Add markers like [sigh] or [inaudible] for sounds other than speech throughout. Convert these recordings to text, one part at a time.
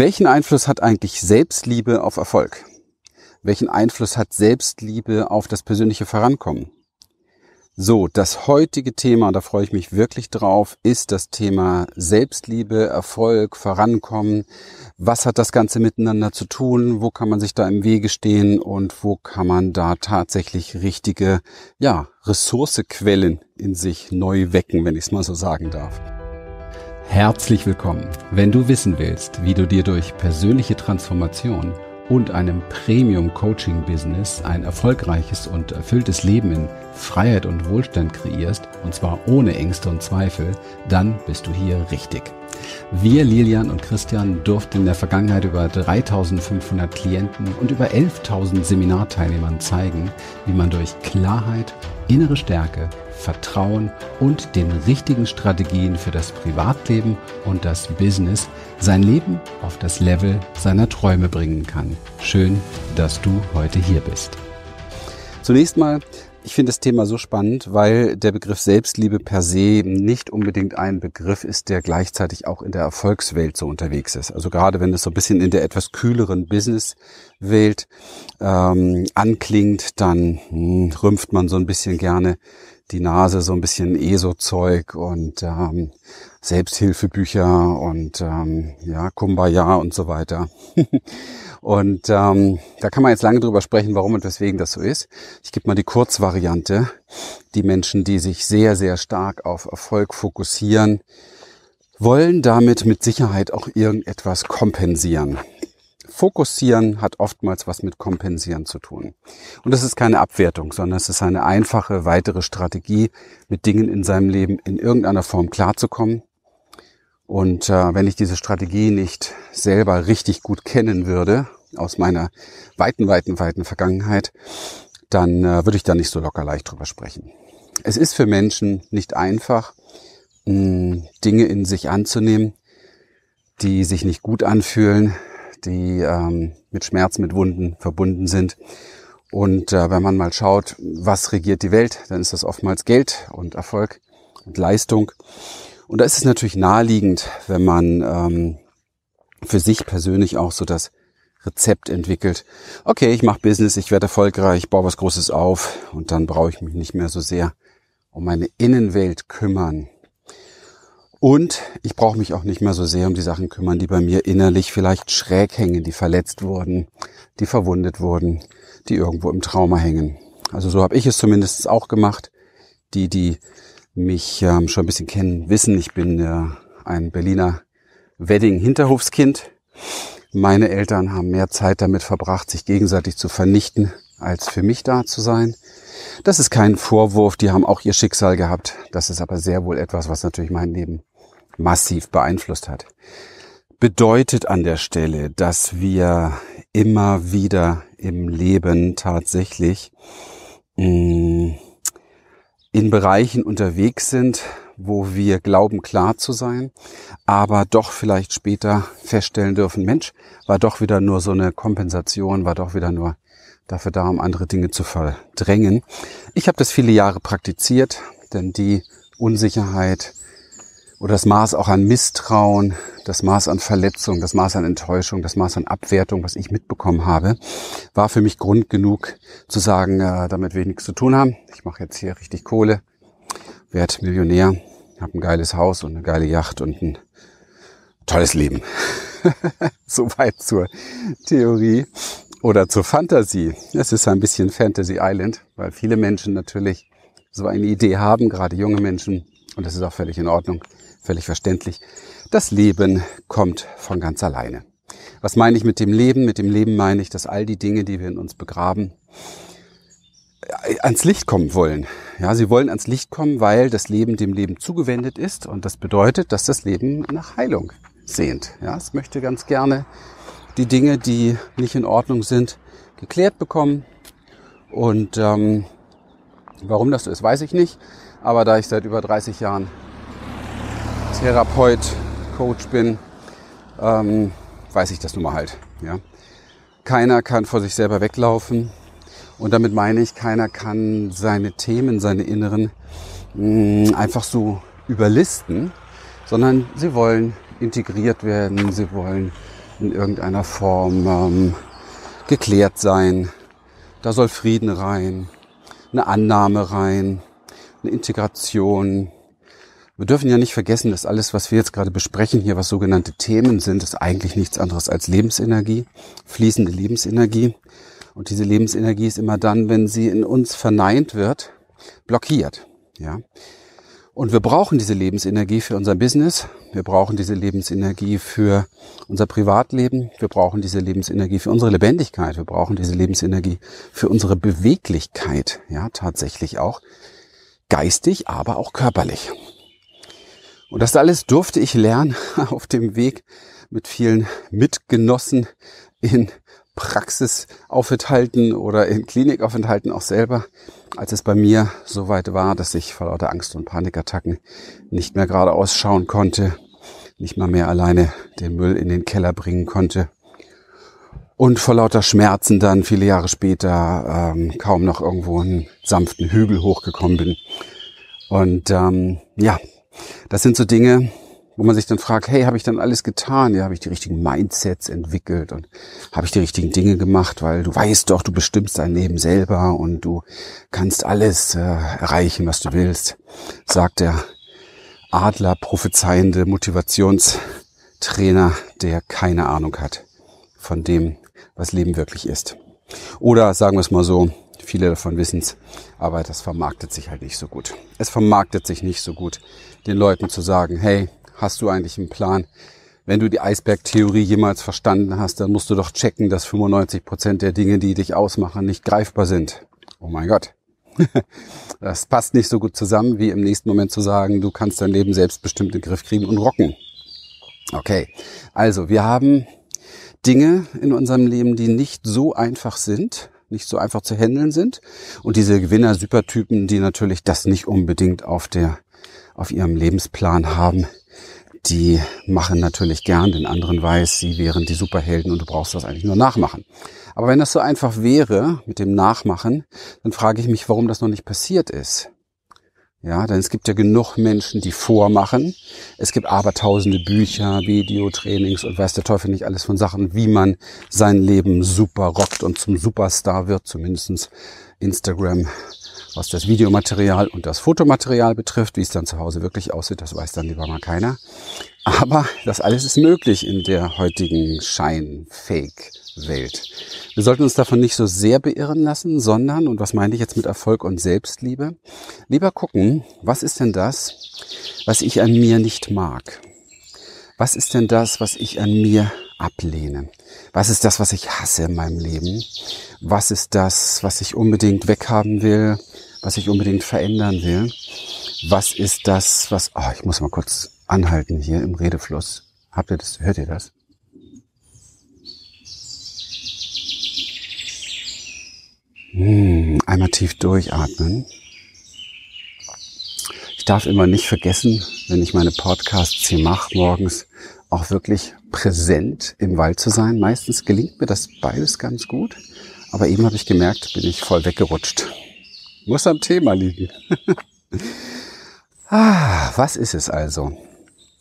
Welchen Einfluss hat eigentlich Selbstliebe auf Erfolg? Welchen Einfluss hat Selbstliebe auf das persönliche Vorankommen? So, das heutige Thema, da freue ich mich wirklich drauf, ist das Thema Selbstliebe, Erfolg, Vorankommen. Was hat das Ganze miteinander zu tun? Wo kann man sich da im Wege stehen und wo kann man da tatsächlich richtige, ja, Ressourcequellen in sich neu wecken, wenn ich es mal so sagen darf? Herzlich willkommen. Wenn du wissen willst, wie du dir durch persönliche Transformation und einem Premium-Coaching-Business ein erfolgreiches und erfülltes Leben in Freiheit und Wohlstand kreierst, und zwar ohne Ängste und Zweifel, dann bist du hier richtig. Wir, Lilian und Christian, durften in der Vergangenheit über 3500 Klienten und über 11.000 Seminarteilnehmern zeigen, wie man durch Klarheit, innere Stärke, Vertrauen und den richtigen Strategien für das Privatleben und das Business sein Leben auf das Level seiner Träume bringen kann. Schön, dass du heute hier bist. Zunächst mal ich finde das Thema so spannend, weil der Begriff Selbstliebe per se nicht unbedingt ein Begriff ist, der gleichzeitig auch in der Erfolgswelt so unterwegs ist. Also gerade wenn es so ein bisschen in der etwas kühleren Businesswelt ähm, anklingt, dann hm, rümpft man so ein bisschen gerne die Nase, so ein bisschen ESO-Zeug und ähm, Selbsthilfebücher und ähm, ja, Kumbaya und so weiter. [laughs] Und ähm, da kann man jetzt lange drüber sprechen, warum und weswegen das so ist. Ich gebe mal die Kurzvariante. Die Menschen, die sich sehr, sehr stark auf Erfolg fokussieren, wollen damit mit Sicherheit auch irgendetwas kompensieren. Fokussieren hat oftmals was mit Kompensieren zu tun. Und das ist keine Abwertung, sondern es ist eine einfache weitere Strategie, mit Dingen in seinem Leben in irgendeiner Form klarzukommen und äh, wenn ich diese Strategie nicht selber richtig gut kennen würde, aus meiner weiten, weiten, weiten Vergangenheit, dann äh, würde ich da nicht so locker leicht drüber sprechen. Es ist für Menschen nicht einfach, mh, Dinge in sich anzunehmen, die sich nicht gut anfühlen, die ähm, mit Schmerz, mit Wunden verbunden sind. Und äh, wenn man mal schaut, was regiert die Welt, dann ist das oftmals Geld und Erfolg und Leistung. Und da ist es natürlich naheliegend, wenn man ähm, für sich persönlich auch so das Rezept entwickelt. Okay, ich mache Business, ich werde erfolgreich, baue was Großes auf und dann brauche ich mich nicht mehr so sehr um meine Innenwelt kümmern. Und ich brauche mich auch nicht mehr so sehr um die Sachen kümmern, die bei mir innerlich vielleicht schräg hängen, die verletzt wurden, die verwundet wurden, die irgendwo im Trauma hängen. Also so habe ich es zumindest auch gemacht. Die, die mich ähm, schon ein bisschen kennen, wissen, ich bin äh, ein Berliner Wedding-Hinterhofskind. Meine Eltern haben mehr Zeit damit verbracht, sich gegenseitig zu vernichten, als für mich da zu sein. Das ist kein Vorwurf, die haben auch ihr Schicksal gehabt. Das ist aber sehr wohl etwas, was natürlich mein Leben massiv beeinflusst hat. Bedeutet an der Stelle, dass wir immer wieder im Leben tatsächlich mm, in Bereichen unterwegs sind, wo wir glauben klar zu sein, aber doch vielleicht später feststellen dürfen, Mensch, war doch wieder nur so eine Kompensation, war doch wieder nur dafür da, um andere Dinge zu verdrängen. Ich habe das viele Jahre praktiziert, denn die Unsicherheit, oder das Maß auch an Misstrauen, das Maß an Verletzung, das Maß an Enttäuschung, das Maß an Abwertung, was ich mitbekommen habe, war für mich Grund genug zu sagen, äh, damit will ich nichts zu tun haben. Ich mache jetzt hier richtig Kohle, werde Millionär, habe ein geiles Haus und eine geile Yacht und ein tolles Leben. [laughs] Soweit zur Theorie oder zur Fantasie. Es ist ein bisschen Fantasy Island, weil viele Menschen natürlich so eine Idee haben, gerade junge Menschen, und das ist auch völlig in Ordnung völlig verständlich. Das Leben kommt von ganz alleine. Was meine ich mit dem Leben? Mit dem Leben meine ich, dass all die Dinge, die wir in uns begraben, ans Licht kommen wollen. Ja, sie wollen ans Licht kommen, weil das Leben dem Leben zugewendet ist und das bedeutet, dass das Leben nach Heilung sehnt. Ja, es möchte ganz gerne die Dinge, die nicht in Ordnung sind, geklärt bekommen. Und ähm, warum das so ist, weiß ich nicht. Aber da ich seit über 30 Jahren Therapeut, Coach bin, ähm, weiß ich das nun mal halt. Ja. Keiner kann vor sich selber weglaufen. Und damit meine ich, keiner kann seine Themen, seine inneren mh, mm, einfach so überlisten, sondern sie wollen integriert werden, sie wollen in irgendeiner Form ähm, geklärt sein. Da soll Frieden rein, eine Annahme rein, eine Integration. Wir dürfen ja nicht vergessen, dass alles, was wir jetzt gerade besprechen, hier was sogenannte Themen sind, ist eigentlich nichts anderes als Lebensenergie, fließende Lebensenergie. Und diese Lebensenergie ist immer dann, wenn sie in uns verneint wird, blockiert. Ja. Und wir brauchen diese Lebensenergie für unser Business. Wir brauchen diese Lebensenergie für unser Privatleben. Wir brauchen diese Lebensenergie für unsere Lebendigkeit. Wir brauchen diese Lebensenergie für unsere Beweglichkeit. Ja, tatsächlich auch geistig, aber auch körperlich. Und das alles durfte ich lernen [laughs] auf dem Weg mit vielen Mitgenossen in Praxisaufenthalten oder in Klinikaufenthalten auch selber, als es bei mir so weit war, dass ich vor lauter Angst und Panikattacken nicht mehr geradeaus schauen konnte, nicht mal mehr alleine den Müll in den Keller bringen konnte und vor lauter Schmerzen dann viele Jahre später ähm, kaum noch irgendwo einen sanften Hügel hochgekommen bin. Und ähm, ja, das sind so Dinge, wo man sich dann fragt, hey, habe ich dann alles getan? Ja, habe ich die richtigen Mindsets entwickelt und habe ich die richtigen Dinge gemacht? Weil du weißt doch, du bestimmst dein Leben selber und du kannst alles äh, erreichen, was du willst, sagt der Adler prophezeiende Motivationstrainer, der keine Ahnung hat von dem, was Leben wirklich ist. Oder sagen wir es mal so, viele davon wissen es, aber das vermarktet sich halt nicht so gut. Es vermarktet sich nicht so gut, den Leuten zu sagen, hey, hast du eigentlich einen Plan? Wenn du die Eisbergtheorie jemals verstanden hast, dann musst du doch checken, dass 95 Prozent der Dinge, die dich ausmachen, nicht greifbar sind. Oh mein Gott. [laughs] Das passt nicht so gut zusammen, wie im nächsten Moment zu sagen, du kannst dein Leben selbstbestimmt in den Griff kriegen und rocken. Okay, also wir haben Dinge in unserem Leben, die nicht so einfach sind, nicht so einfach zu handeln sind. Und diese Gewinner-Supertypen, die natürlich das nicht unbedingt auf der, auf ihrem Lebensplan haben, die machen natürlich gern, den anderen weiß, sie wären die Superhelden und du brauchst das eigentlich nur nachmachen. Aber wenn das so einfach wäre mit dem Nachmachen, dann frage ich mich, warum das noch nicht passiert ist. Ja, denn es gibt ja genug Menschen, die vormachen. Es gibt abertausende Bücher, Videotrainings und weiß der Teufel nicht alles von Sachen, wie man sein Leben super rockt und zum Superstar wird, zumindestens Instagram was das Videomaterial und das Fotomaterial betrifft, wie es dann zu Hause wirklich aussieht, das weiß dann lieber mal keiner. Aber das alles ist möglich in der heutigen Schein-Fake-Welt. Wir sollten uns davon nicht so sehr beirren lassen, sondern, und was meine ich jetzt mit Erfolg und Selbstliebe, lieber gucken, was ist denn das, was ich an mir nicht mag? Was ist denn das, was ich an mir ablehne? Was ist das, was ich hasse in meinem Leben? Was ist das, was ich unbedingt weghaben will? Was ich unbedingt verändern will? Was ist das, was, oh, ich muss mal kurz anhalten hier im Redefluss. Habt ihr das, hört ihr das? Hm, einmal tief durchatmen. Ich darf immer nicht vergessen, wenn ich meine Podcasts hier mache, morgens auch wirklich präsent im Wald zu sein. Meistens gelingt mir das beides ganz gut. Aber eben habe ich gemerkt, bin ich voll weggerutscht. Muss am Thema liegen. [laughs] ah, was ist es also?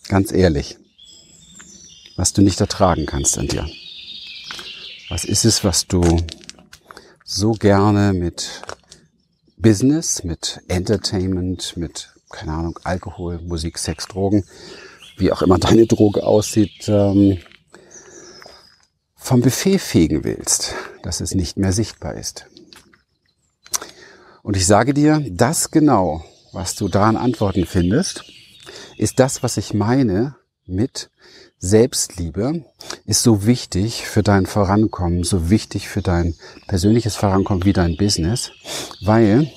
Ganz ehrlich. Was du nicht ertragen kannst an dir. Was ist es, was du so gerne mit Business, mit Entertainment, mit keine Ahnung, Alkohol, Musik, Sex, Drogen, wie auch immer deine Droge aussieht, ähm, vom Buffet fegen willst, dass es nicht mehr sichtbar ist. Und ich sage dir, das genau, was du da an Antworten findest, ist das, was ich meine mit Selbstliebe, ist so wichtig für dein Vorankommen, so wichtig für dein persönliches Vorankommen wie dein Business, weil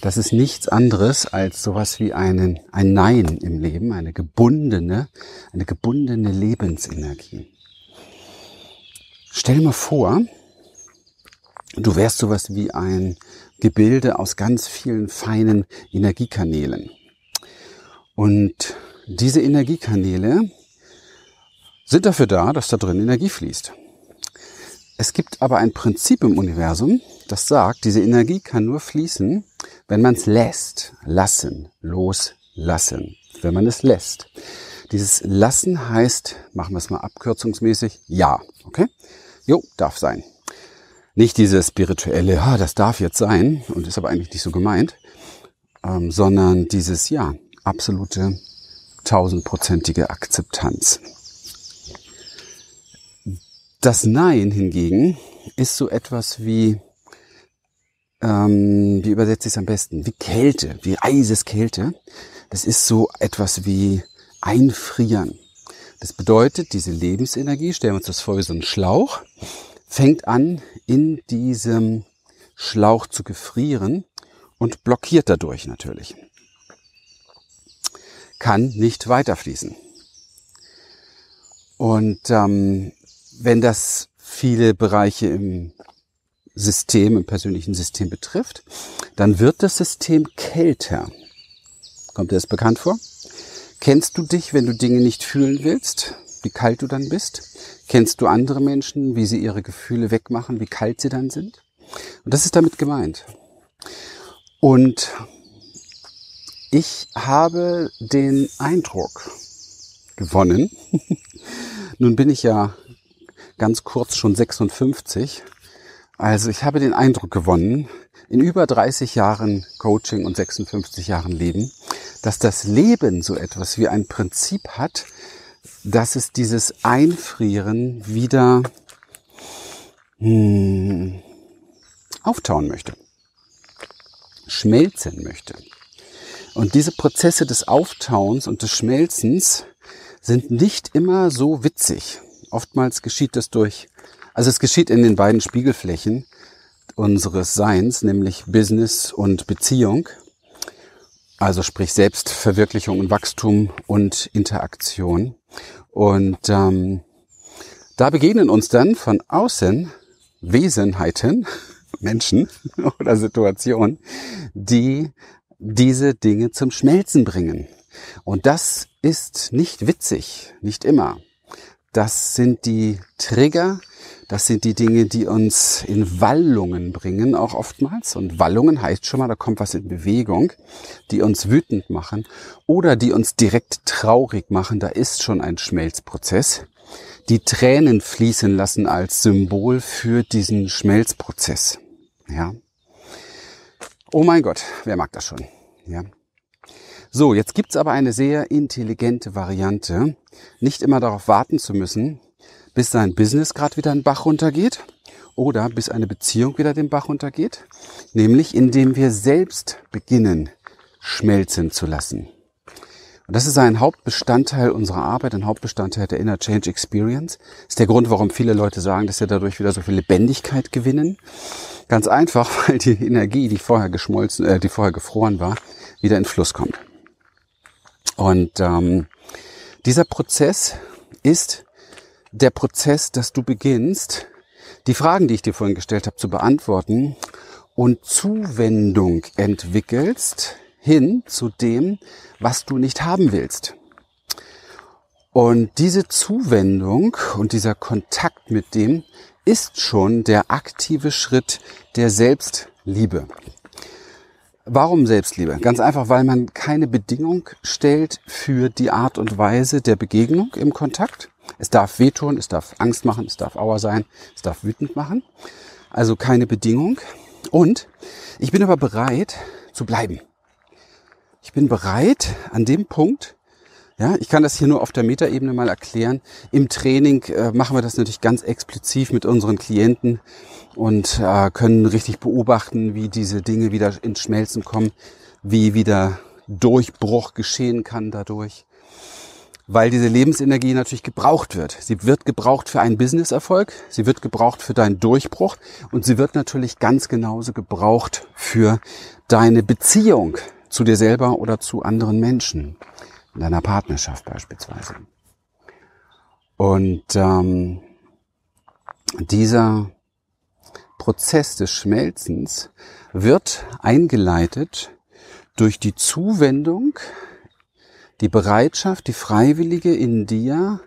das ist nichts anderes als sowas wie einen, ein Nein im Leben, eine gebundene, eine gebundene Lebensenergie. Stell dir mal vor, du wärst sowas wie ein Gebilde aus ganz vielen feinen Energiekanälen. Und diese Energiekanäle sind dafür da, dass da drin Energie fließt. Es gibt aber ein Prinzip im Universum, das sagt, diese Energie kann nur fließen, wenn man es lässt. Lassen, loslassen. Wenn man es lässt. Dieses Lassen heißt, machen wir es mal abkürzungsmäßig, ja. Okay? Jo, darf sein. Nicht dieses spirituelle, ah, das darf jetzt sein und ist aber eigentlich nicht so gemeint, ähm, sondern dieses Ja, absolute tausendprozentige Akzeptanz. Das Nein hingegen ist so etwas wie, ähm, wie übersetze ich es am besten? Wie Kälte, wie Eiseskälte. Das ist so etwas wie Einfrieren. Das bedeutet, diese Lebensenergie, stellen wir uns das vor wie so ein Schlauch, fängt an, in diesem Schlauch zu gefrieren und blockiert dadurch natürlich. Kann nicht weiterfließen. Und ähm, wenn das viele Bereiche im System, im persönlichen System betrifft, dann wird das System kälter. Kommt dir das bekannt vor? Kennst du dich, wenn du Dinge nicht fühlen willst, wie kalt du dann bist? Kennst du andere Menschen, wie sie ihre Gefühle wegmachen, wie kalt sie dann sind? Und das ist damit gemeint. Und ich habe den Eindruck gewonnen, [laughs] nun bin ich ja ganz kurz schon 56, also ich habe den Eindruck gewonnen, in über 30 Jahren Coaching und 56 Jahren Leben, dass das Leben so etwas wie ein Prinzip hat, dass es dieses Einfrieren wieder hm, auftauen möchte, schmelzen möchte. Und diese Prozesse des Auftauens und des Schmelzens sind nicht immer so witzig. Oftmals geschieht das durch, also es geschieht in den beiden Spiegelflächen unseres Seins, nämlich Business und Beziehung. Also sprich Selbstverwirklichung und Wachstum und Interaktion. Und ähm, da begegnen uns dann von außen Wesenheiten, [laughs] Menschen [laughs] oder Situationen, die diese Dinge zum Schmelzen bringen. Und das ist nicht witzig, nicht immer. Das sind die Trigger, das sind die Dinge, die uns in Wallungen bringen, auch oftmals. Und Wallungen heißt schon mal, da kommt was in Bewegung, die uns wütend machen oder die uns direkt traurig machen. Da ist schon ein Schmelzprozess. Die Tränen fließen lassen als Symbol für diesen Schmelzprozess. Ja. Oh mein Gott, wer mag das schon? Ja. So, jetzt gibt's aber eine sehr intelligente Variante, nicht immer darauf warten zu müssen, bis sein Business gerade wieder den Bach runtergeht oder bis eine Beziehung wieder den Bach runtergeht, nämlich indem wir selbst beginnen, schmelzen zu lassen. Und das ist ein Hauptbestandteil unserer Arbeit, ein Hauptbestandteil der Inner Change Experience. Das ist der Grund, warum viele Leute sagen, dass sie dadurch wieder so viel Lebendigkeit gewinnen. Ganz einfach, [laughs] weil die Energie, die vorher geschmolzen, äh, die vorher gefroren war, wieder in Fluss kommt. Und ähm, dieser Prozess ist der Prozess, dass du beginnst, die Fragen, die ich dir vorhin gestellt habe, zu beantworten und Zuwendung entwickelst hin zu dem, was du nicht haben willst. Und diese Zuwendung und dieser Kontakt mit dem ist schon der aktive Schritt der Selbstliebe. Warum Selbstliebe? Ganz einfach, weil man keine Bedingung stellt für die Art und Weise der Begegnung im Kontakt. Es darf wehtun, es darf Angst machen, es darf Auer sein, es darf wütend machen. Also keine Bedingung. Und ich bin aber bereit zu bleiben. Ich bin bereit an dem Punkt, ja, ich kann das hier nur auf der Metaebene mal erklären. Im Training äh, machen wir das natürlich ganz explizit mit unseren Klienten und äh, können richtig beobachten, wie diese Dinge wieder ins Schmelzen kommen, wie wieder Durchbruch geschehen kann dadurch weil diese Lebensenergie natürlich gebraucht wird. Sie wird gebraucht für einen Businesserfolg, sie wird gebraucht für deinen Durchbruch und sie wird natürlich ganz genauso gebraucht für deine Beziehung zu dir selber oder zu anderen Menschen, in deiner Partnerschaft beispielsweise. Und ähm, dieser Prozess des Schmelzens wird eingeleitet durch die Zuwendung die Bereitschaft, die Freiwillige in dir,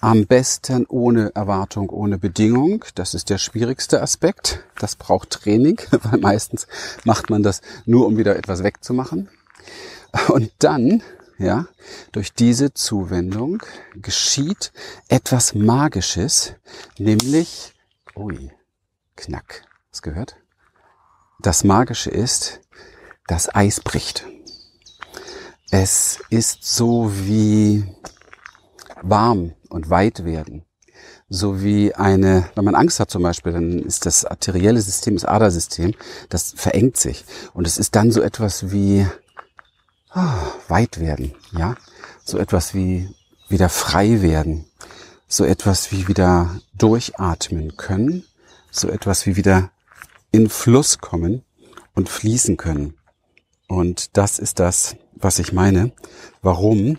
am besten ohne Erwartung, ohne Bedingung. Das ist der schwierigste Aspekt. Das braucht Training, [laughs] weil meistens macht man das nur, um wieder etwas wegzumachen. Und dann ja, durch diese Zuwendung geschieht etwas Magisches, nämlich, ui, knack, was gehört? Das Magische ist, das Eis bricht. Es ist so wie warm und weit werden. So wie eine, wenn man Angst hat zum Beispiel, dann ist das arterielle System, das Adersystem, das verengt sich. Und es ist dann so etwas wie weit werden, ja. So etwas wie wieder frei werden. So etwas wie wieder durchatmen können. So etwas wie wieder in Fluss kommen und fließen können. Und das ist das, was ich meine, warum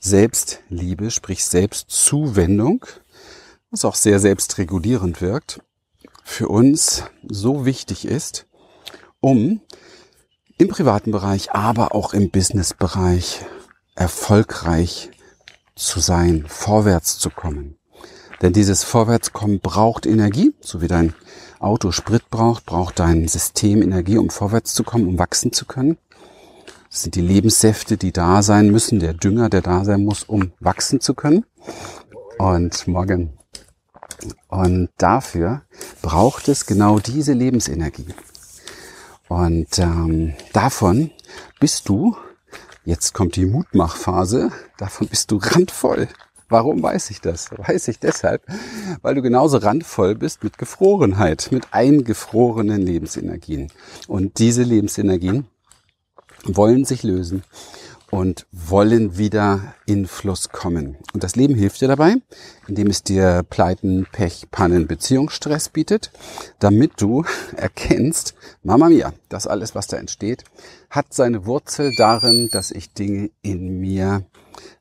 Selbstliebe, sprich Selbstzuwendung, was auch sehr selbstregulierend wirkt, für uns so wichtig ist, um im privaten Bereich, aber auch im Businessbereich erfolgreich zu sein, vorwärts zu kommen. Denn dieses Vorwärtskommen braucht Energie, so wie dein Auto Sprit braucht, braucht dein System Energie, um vorwärts zu kommen, um wachsen zu können. Das sind die Lebenssäfte, die da sein müssen, der Dünger, der da sein muss, um wachsen zu können. Und morgen. Und dafür braucht es genau diese Lebensenergie. Und ähm, davon bist du, jetzt kommt die Mutmachphase, davon bist du randvoll. Warum weiß ich das? Weiß ich deshalb, weil du genauso randvoll bist mit Gefrorenheit, mit eingefrorenen Lebensenergien. Und diese Lebensenergien wollen sich lösen und wollen wieder in Fluss kommen. Und das Leben hilft dir dabei, indem es dir Pleiten, Pech, Pannen, Beziehungsstress bietet, damit du [laughs] erkennst, Mama mia, das alles, was da entsteht, hat seine Wurzel darin, dass ich Dinge in mir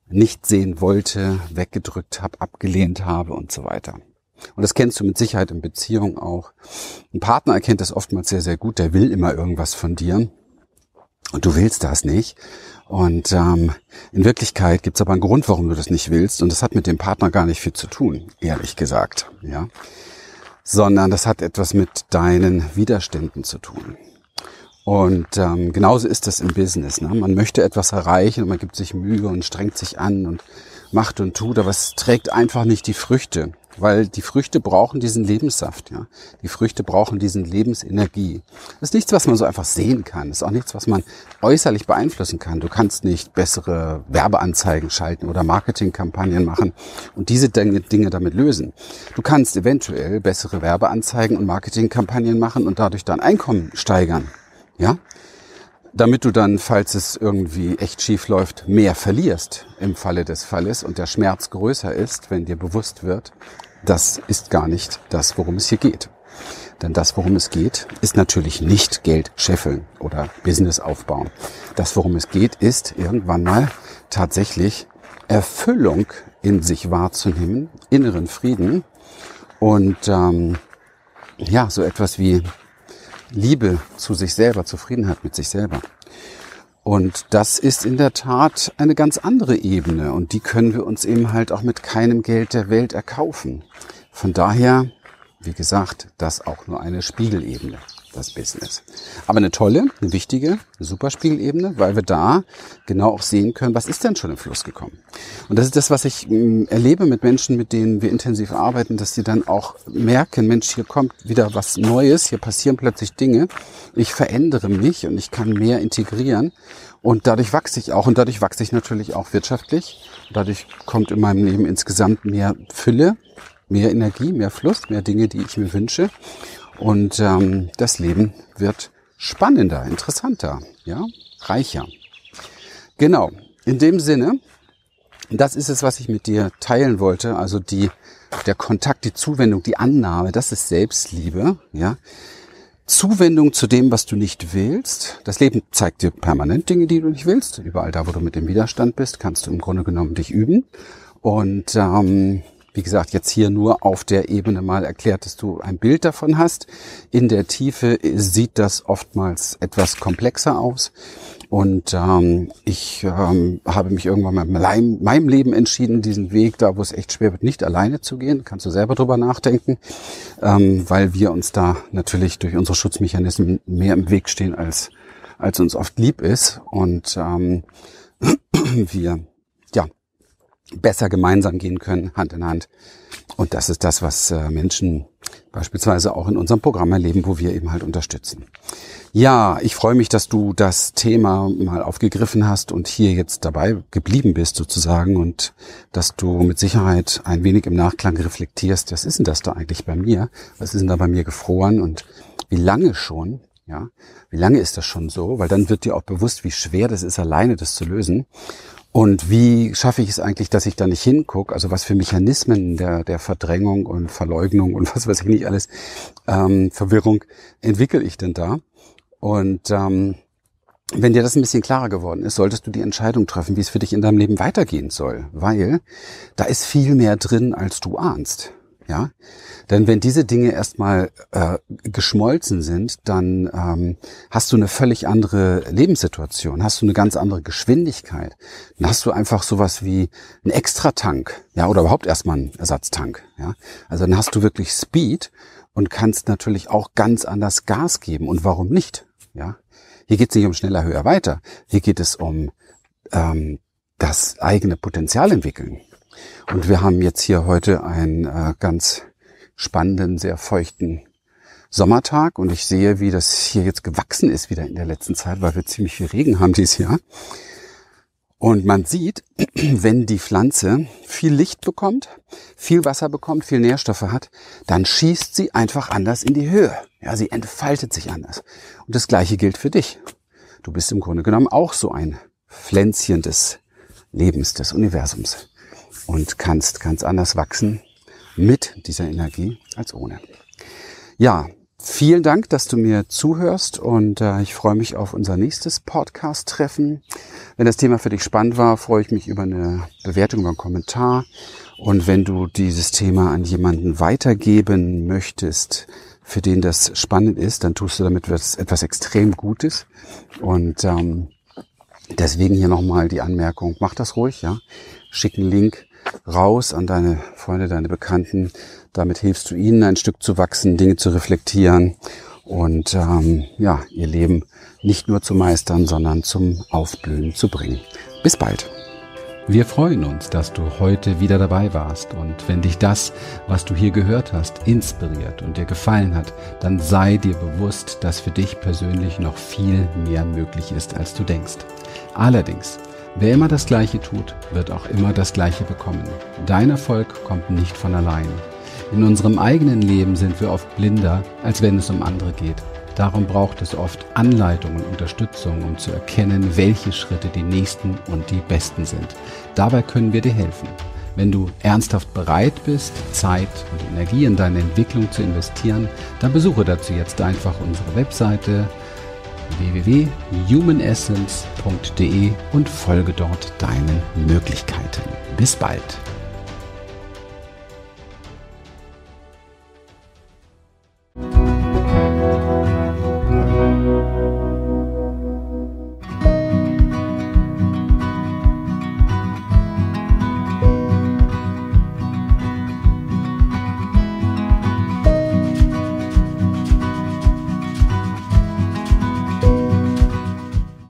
nicht sehen wollte, weggedrückt habe, abgelehnt habe und so weiter. Und das kennst du mit Sicherheit in Beziehungen auch. Ein Partner erkennt das oftmals sehr, sehr gut. Der will immer irgendwas von dir. Und du willst das nicht. Und ähm, in Wirklichkeit gibt es aber einen Grund, warum du das nicht willst. Und das hat mit dem Partner gar nicht viel zu tun, ehrlich gesagt. Ja, sondern das hat etwas mit deinen Widerständen zu tun. Und ähm, genauso ist das im Business. Ne? Man möchte etwas erreichen und man gibt sich Mühe und strengt sich an und macht und tut, aber es trägt einfach nicht die Früchte weil die Früchte brauchen diesen Lebenssaft, ja. Die Früchte brauchen diesen Lebensenergie. Das ist nichts, was man so einfach sehen kann. Das ist auch nichts, was man äußerlich beeinflussen kann. Du kannst nicht bessere Werbeanzeigen schalten oder Marketingkampagnen machen und diese Dinge, damit lösen. Du kannst eventuell bessere Werbeanzeigen und Marketingkampagnen machen und dadurch dein Einkommen steigern, ja damit du dann, falls es irgendwie echt schief läuft, mehr verlierst im Falle des Falles und der Schmerz größer ist, wenn dir bewusst wird, das ist gar nicht das, worum es hier geht. Denn das, worum es geht, ist natürlich nicht Geld scheffeln oder Business aufbauen. Das, worum es geht, ist irgendwann mal tatsächlich Erfüllung in sich wahrzunehmen, inneren Frieden und ähm, ja, so etwas wie Liebe zu sich selber, Zufriedenheit mit sich selber. Und das ist in der Tat eine ganz andere Ebene und die können wir uns eben halt auch mit keinem Geld der Welt erkaufen. Von daher, wie gesagt, das auch nur eine Spiegelebene das Business. Aber eine tolle, eine wichtige, eine super Spiegelebene, weil wir da genau auch sehen können, was ist denn schon im Fluss gekommen. Und das ist das, was ich mm, erlebe mit Menschen, mit denen wir intensiv arbeiten, dass sie dann auch merken, Mensch, hier kommt wieder was Neues, hier passieren plötzlich Dinge, ich verändere mich und ich kann mehr integrieren und dadurch wachse ich auch und dadurch wachse ich natürlich auch wirtschaftlich. Dadurch kommt in meinem Leben insgesamt mehr Fülle, mehr Energie, mehr Fluss, mehr Dinge, die ich mir wünsche. Und ähm, das Leben wird spannender, interessanter, ja, reicher. Genau. In dem Sinne, das ist es, was ich mit dir teilen wollte. Also die, der Kontakt, die Zuwendung, die Annahme, das ist Selbstliebe, ja. Zuwendung zu dem, was du nicht willst. Das Leben zeigt dir permanent Dinge, die du nicht willst. Überall da, wo du mit dem Widerstand bist, kannst du im Grunde genommen dich üben. Und ähm, wie gesagt, jetzt hier nur auf der Ebene mal erklärt, dass du ein Bild davon hast. In der Tiefe sieht das oftmals etwas komplexer aus. Und ähm, ich ähm, habe mich irgendwann mal in meinem Leben entschieden, diesen Weg, da wo es echt schwer wird, nicht alleine zu gehen. Kannst du selber drüber nachdenken, ähm, weil wir uns da natürlich durch unsere Schutzmechanismen mehr im Weg stehen, als, als uns oft lieb ist. Und ähm, [clears throat] wir besser gemeinsam gehen können, Hand in Hand. Und das ist das, was äh, Menschen beispielsweise auch in unserem Programm erleben, wo wir eben halt unterstützen. Ja, ich freue mich, dass du das Thema mal aufgegriffen hast und hier jetzt dabei geblieben bist sozusagen und dass du mit Sicherheit ein wenig im Nachklang reflektierst, was ist denn das da eigentlich bei mir? Was ist denn da bei mir gefroren und wie lange schon? Ja, wie lange ist das schon so? Weil dann wird dir auch bewusst, wie schwer das ist, alleine das zu lösen. Und wie schaffe ich es eigentlich, dass ich da nicht hingucke? Also was für Mechanismen der, der Verdrängung und Verleugnung und was weiß ich nicht alles, ähm, Verwirrung entwickle ich denn da? Und ähm, wenn dir das ein bisschen klarer geworden ist, solltest du die Entscheidung treffen, wie es für dich in deinem Leben weitergehen soll, weil da ist viel mehr drin, als du ahnst. Ja, denn wenn diese Dinge erstmal äh, geschmolzen sind, dann ähm, hast du eine völlig andere Lebenssituation, hast du eine ganz andere Geschwindigkeit. Dann hast du einfach sowas wie einen Extratank, ja, oder überhaupt erstmal einen Ersatztank. Ja, also dann hast du wirklich Speed und kannst natürlich auch ganz anders Gas geben. Und warum nicht? Ja, hier geht es nicht um schneller, höher, weiter. Hier geht es um ähm, das eigene Potenzial entwickeln. Und wir haben jetzt hier heute einen äh, ganz spannenden, sehr feuchten Sommertag und ich sehe, wie das hier jetzt gewachsen ist wieder in der letzten Zeit, weil wir ziemlich viel Regen haben dieses Jahr. Und man sieht, [clears throat] wenn die Pflanze viel Licht bekommt, viel Wasser bekommt, viel Nährstoffe hat, dann schießt sie einfach anders in die Höhe. Ja, sie entfaltet sich anders. Und das Gleiche gilt für dich. Du bist im Grunde genommen auch so ein Pflänzchen des Lebens, des Universums und kannst ganz anders wachsen mit dieser Energie als ohne. Ja, vielen Dank, dass du mir zuhörst und äh, ich freue mich auf unser nächstes Podcast-Treffen. Wenn das Thema für dich spannend war, freue ich mich über eine Bewertung, über einen Kommentar. Und wenn du dieses Thema an jemanden weitergeben möchtest, für den das spannend ist, dann tust du damit etwas extrem Gutes. Und ähm, deswegen hier nochmal die Anmerkung, mach das ruhig, ja. Schick einen Link raus an deine Freunde, deine Bekannten. Damit hilfst du ihnen ein Stück zu wachsen, Dinge zu reflektieren und ähm, ja, ihr Leben nicht nur zu meistern, sondern zum Aufblühen zu bringen. Bis bald. Wir freuen uns, dass du heute wieder dabei warst und wenn dich das, was du hier gehört hast, inspiriert und dir gefallen hat, dann sei dir bewusst, dass für dich persönlich noch viel mehr möglich ist, als du denkst. Allerdings Wer immer das Gleiche tut, wird auch immer das Gleiche bekommen. Dein Erfolg kommt nicht von allein. In unserem eigenen Leben sind wir oft blinder, als wenn es um andere geht. Darum braucht es oft Anleitung und Unterstützung, um zu erkennen, welche Schritte die nächsten und die besten sind. Dabei können wir dir helfen. Wenn du ernsthaft bereit bist, Zeit und Energie in deine Entwicklung zu investieren, dann besuche dazu jetzt einfach unsere Webseite www.humanessence.de und folge dort deinen Möglichkeiten. Bis bald.